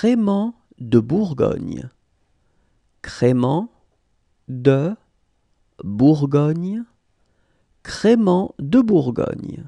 Crément de Bourgogne. Crément de Bourgogne. Crément de Bourgogne.